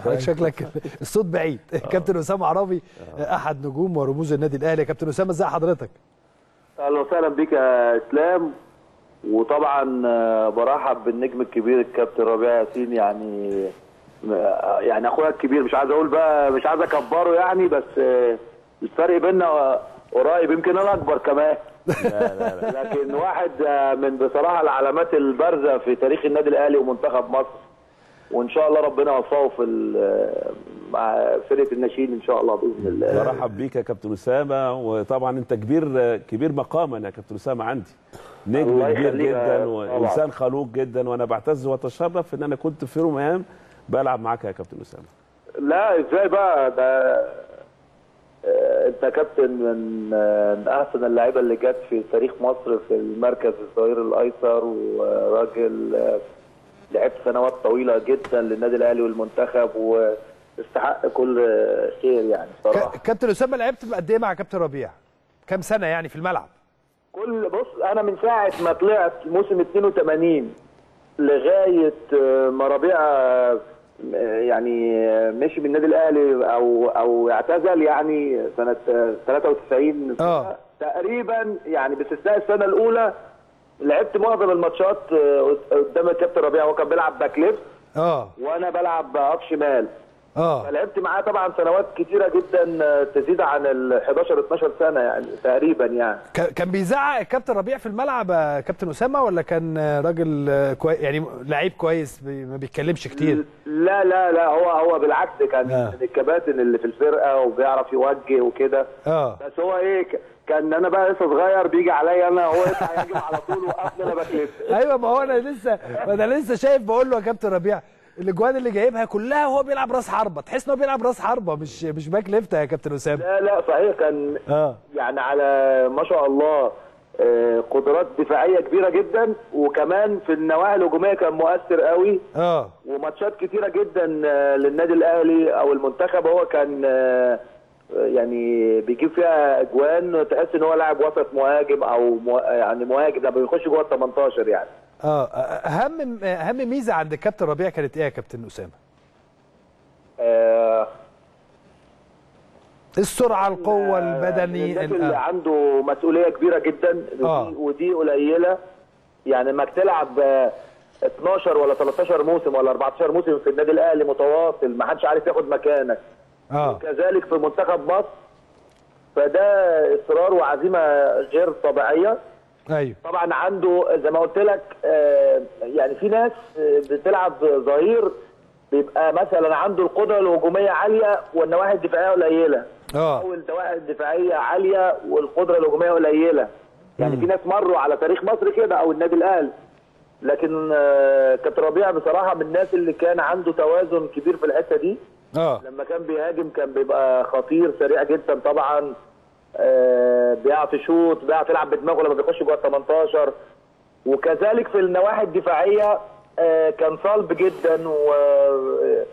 حضرتك شكلك الصوت بعيد. كابتن أسامة عرابي أحد نجوم ورموز النادي الأهلي. كابتن أسامة ازي حضرتك؟ أهلا وسهلا بيك يا إسلام. وطبعا آه، برحب بالنجم الكبير الكابتن ربيع ياسين. يعني آه، يعني أخويا الكبير. مش عايز أقول بقى مش عايز أكبره يعني بس آه، الفرق بيننا قريب. يمكن أنا أكبر كمان. لكن واحد آه، من بصراحة العلامات البارزة في تاريخ النادي الأهلي ومنتخب مصر. وإن شاء الله ربنا يوفقه في مع فرقة الناشئين إن شاء الله بإذن الله. برحب بيك يا كابتن أسامة. وطبعا أنت كبير كبير مقاما يا كابتن أسامة عندي. نجم كبير جدا وانسان خلوق جدا. وأنا بعتز وأتشرف إن أنا كنت في الأيام بلعب معاك يا كابتن أسامة. لا إزاي بقى؟ ده آه، أنت كابتن من من أحسن اللعيبة اللي جت في تاريخ مصر في المركز الظهير الأيسر وراجل آه، لعبت سنوات طويلة جدا للنادي الأهلي والمنتخب واستحق كل خير يعني صراحة. كابتن أسامة لعبت قد إيه مع كابتن ربيع؟ كام سنة يعني في الملعب؟ كل بص أنا من ساعة ما طلعت موسم 82 لغاية آه، ما ربيع آه، يعني آه، مشي من النادي الأهلي أو أو اعتزل يعني سنة آه، 93 آه. تقريبا يعني باستثناء السنة الأولى لعبت معظم الماتشات آه، قدام الكابتن ربيع هو كان بيلعب back left. آه. وأنا بلعب back شمال. آه. لعبت معاه طبعا سنوات كتيرة جدا آه، تزيد عن ال 11 12 سنة يعني تقريبا يعني. كان بيزعق الكابتن ربيع في الملعب يا كابتن أسامة ولا كان راجل كوي... يعني لعيب كويس بي... ما بيتكلمش كتير؟ لا لا لا هو هو بالعكس كان آه. من الكباتن اللي في الفرقة وبيعرف يوجه وكده. آه. بس هو إيه ك- كان أنا بقى لسه صغير بيجي عليا أنا هو يطلع يهاجم على طول وقفني أنا بكلف أيوه ما هو أنا لسه ما أنا لسه شايف بقول له يا كابتن ربيع الاجوان اللي جايبها كلها هو بيلعب راس حربة. تحس إن هو بيلعب راس حربة مش مش back left يا كابتن أسامة. لا لا صحيح. كان آه. يعني على ما شاء الله آه، قدرات دفاعية كبيرة جدا وكمان في النواحي الهجومية كان مؤثر قوي. آه. وماتشات كتيرة جدا آه، للنادي الأهلي أو المنتخب. هو كان آه، يعني بيجيب فيها أجوان تحس إن هو لاعب وسط مهاجم أو يعني مهاجم لما بيخش جوه ال 18 يعني. آه أهم أهم ميزة عند الكابتن ربيع كانت إيه يا كابتن أسامة؟ آه، السرعة القوة البدني ال- اللي آه. عنده مسؤولية كبيرة جدا آه. ودي, قليلة. يعني انك تلعب آه، 12 ولا 13 موسم ولا 14 موسم في النادي الأهلي متواصل ما حدش عارف ياخد مكانك. آه. كذلك في منتخب مصر فده إصرار وعزيمة غير طبيعية. أيوه. طبعا عنده زي ما قلت لك آه، يعني في ناس آه، بتلعب ظهير بيبقى مثلا عنده القدرة الهجومية عالية والنواحي الدفاعية قليلة. آه. أو النواحي الدفاعية عالية والقدرة الهجومية قليلة. يعني في ناس مروا على تاريخ مصر كده أو النادي الأهلي. لكن آه، كابتن ربيع بصراحة من الناس اللي كان عنده توازن كبير في الحتة دي. آه. لما كان بيهاجم كان بيبقى خطير سريع جدا طبعا. بيعرف يشوط بيعرف يلعب بدماغه لما بيخش جوه ال 18 وكذلك في النواحي الدفاعية آه، كان صلب جدا و آه،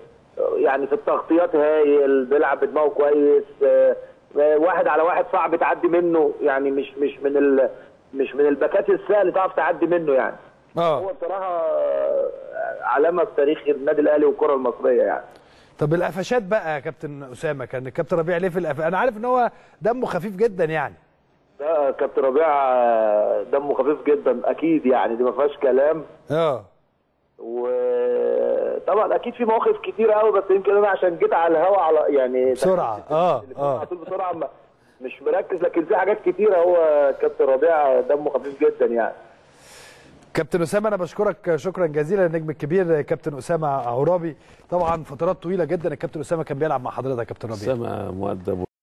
يعني في التغطيات هايل بيلعب بدماغه كويس آه، آه، واحد على واحد صعب تعدي منه يعني مش مش من ال مش من الباكات السهل تعرف تعدي منه يعني. هو آه بصراحة آه، علامة في تاريخ النادي الأهلي والكرة المصرية يعني. طب القفشات بقى يا كابتن أسامة كان الكابتن ربيع ليه في القفشات أنا عارف إن هو دمه خفيف جدا يعني. لا كابتن ربيع آه، دمه خفيف جدا أكيد يعني دي ما فيهاش كلام. آه. وطبعا أكيد في مواقف كتير قوي بس يمكن أنا عشان جيت على الهوا على يعني آه. على طول بسرعة مش مركز لكن في حاجات كتيرة هو كابتن ربيع دمه خفيف جدا يعني. كابتن أسامة أنا بشكرك شكرا جزيلا النجم الكبير كابتن أسامة عرابي. طبعا فترات طويلة جدا الكابتن أسامة كان بيلعب مع حضرتك يا كابتن ربيع. أسامة مؤدب